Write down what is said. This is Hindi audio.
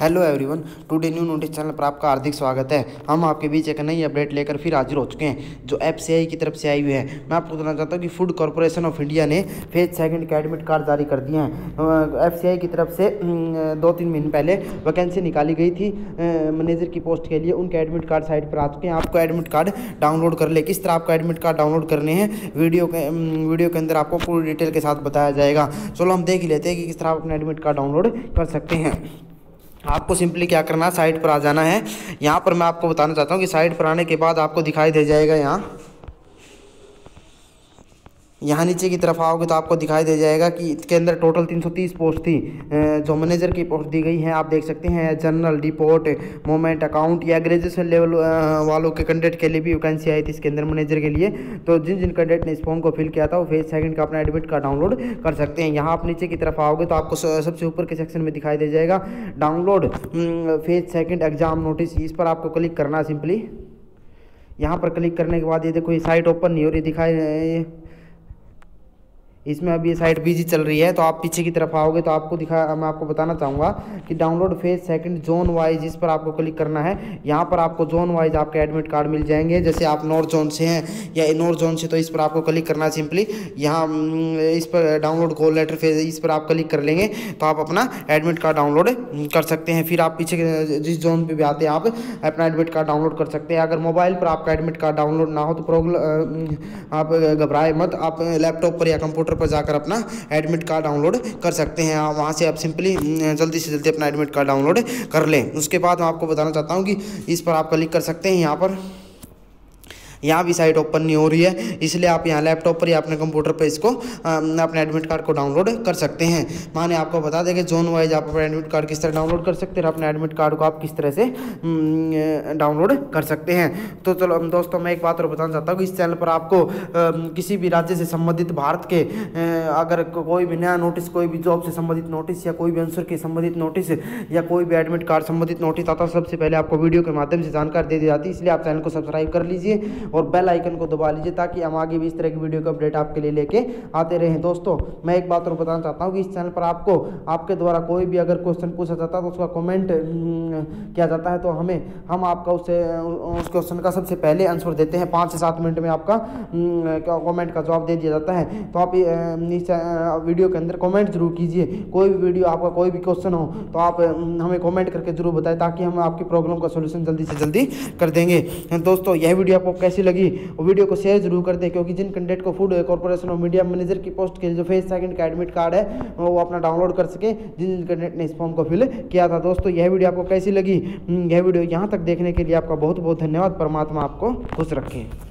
Hello everyone today new notice channel पर आपका हार्दिक स्वागत है। हम आपके बीच एक नई अपडेट लेकर फिर हाजिर हो चुके हैं, जो एफसीआई की तरफ़ से आई हुई है। मैं आपको बताना चाहता हूँ कि फ़ूड कॉरपोरेशन ऑफ़ इंडिया ने फ़ेज़ सेकंड के एडमिट कार्ड जारी कर दिए हैं। एफ़ की तरफ़ से दो तीन महीने पहले वैकेंसी निकाली गई थी मैनेजर की पोस्ट के लिए। उनके एडमिट कार्ड साइट पर आ चुके हैं। आपको एडमिट कार्ड डाउनलोड कर ले। किस तरह आपको एडमिट कार्ड डाउनलोड करने हैं वीडियो के वीडियो के अंदर आपको पूरी डिटेल के साथ बताया जाएगा। चलो हम देख लेते हैं कि किस तरह आप अपना एडमिट कार्ड डाउनलोड कर सकते हैं। आपको सिंपली क्या करना है? साइट पर आ जाना है। यहाँ पर मैं आपको बताना चाहता हूँ कि साइट पर आने के बाद आपको दिखाई दे जाएगा यहाँ। यहाँ नीचे की तरफ़ आओगे तो आपको दिखाई दे जाएगा कि इसके अंदर टोटल 330 पोस्ट थी। जो मैनेजर की पोस्ट दी गई है, आप देख सकते हैं जनरल डिपोर्ट मोमेंट अकाउंट या ग्रेजुएशन लेवल वालों के कैंडिडेट के लिए भी वैकेंसी आई थी इसके अंदर मैनेजर के लिए। तो जिन जिन कैंडिडेट ने इस फॉर्म को फिल किया था, वो फ़ेज़ सेकंड का अपना एडमिट कार्ड डाउनलोड कर सकते हैं। यहाँ आप नीचे की तरफ़ आओगे तो आपको सबसे ऊपर के सेक्शन में दिखाई दे जाएगा। Download phase second exam notice इस पर आपको क्लिक करना सिंपली यहाँ पर क्लिक करने के बाद ये देखो, ये साइट ओपन नहीं हो रही, दिखाई इसमें अभी ये साइट बिज़ी चल रही है तो आप पीछे की तरफ़ आओगे तो आपको दिखा, मैं आपको बताना चाहूँगा कि download phase second zone wise इस पर आपको क्लिक करना है, यहाँ पर आपको जोन वाइज आपके एडमिट कार्ड मिल जाएँगे। जैसे आप नॉर्थ जोन से हैं या नॉर्थ जोन से तो इस पर आपको क्लिक करना सिंपली यहाँ इस पर डाउनलोड कॉल लेटर फ़ेज़ इस पर आप क्लिक कर लेंगे तो आप अपना एडमिट कार्ड डाउनलोड कर सकते हैं। फिर आप पीछे जिस जोन पर भी आते हैं, आप अपना एडमिट कार्ड डाउनलोड कर सकते हैं। अगर मोबाइल पर आपका एडमिट कार्ड डाउनलोड ना हो तो प्रॉब्लम आप घबराए मत। आप लैपटॉप पर या कंप्यूटर पर जाकर अपना एडमिट कार्ड डाउनलोड कर सकते हैं। आप वहाँ से आप सिंपली जल्दी से जल्दी अपना एडमिट कार्ड डाउनलोड कर लें। उसके बाद मैं आपको बताना चाहता हूँ कि इस पर आप क्लिक कर सकते हैं यहाँ पर। यहाँ भी साइट ओपन नहीं हो रही है, इसलिए आप यहाँ लैपटॉप पर या अपने कंप्यूटर पर इसको अपने एडमिट कार्ड को डाउनलोड कर सकते हैं। माने आपको बता दें कि जोन वाइज आप अपना एडमिट कार्ड किस तरह डाउनलोड कर सकते हैं अपने एडमिट कार्ड को आप किस तरह से डाउनलोड कर सकते हैं। तो चलो दोस्तों, मैं एक बात और बताना चाहता हूँ कि इस चैनल पर आपको किसी भी राज्य से संबंधित भारत के अगर कोई भी नया नोटिस कोई भी जॉब से संबंधित नोटिस या कोई भी आंसर के संबंधित नोटिस या कोई भी एडमिट कार्ड संबंधित नोटिस आता सबसे पहले आपको वीडियो के माध्यम से जानकारी दे दी जाती है, इसलिए आप चैनल को सब्सक्राइब कर लीजिए। और बेल आइकन को दबा लीजिए ताकि हम आगे भी इस तरह की वीडियो का अपडेट आपके लिए लेके आते रहें। दोस्तों मैं एक बात और बताना चाहता हूँ कि इस चैनल पर आपको आपके द्वारा कोई भी अगर क्वेश्चन पूछा जाता है तो उसका कमेंट हम्म, किया जाता है तो हमें हम आपका उससे उस क्वेश्चन का सबसे पहले आंसर देते हैं। पाँच से सात मिनट में आपका कॉमेंट हम्म, का जवाब दे दिया जाता है। तो आप वीडियो के अंदर कॉमेंट ज़रूर कीजिए। कोई भी वीडियो आपका कोई भी क्वेश्चन हो तो आप हमें कॉमेंट करके ज़रूर बताएँ ताकि हम आपकी प्रॉब्लम का सोल्यूशन जल्दी से जल्दी कर देंगे। दोस्तों यह वीडियो आपको कैसी लगी। वीडियो को शेयर ज़रूर कर दें क्योंकि जिन कैंडिडेट को Food Corporation of India manager की पोस्ट के जो फेस सेकंड का एडमिट कार्ड है वो अपना डाउनलोड कर सके। जिन जिन कैंडिडेट ने इस फॉर्म को फिल किया था दोस्तों यह वीडियो आपको कैसी लगी? हम्म, यह वीडियो यहाँ तक देखने के लिए आपका बहुत बहुत धन्यवाद। परमात्मा आपको खुश रखें।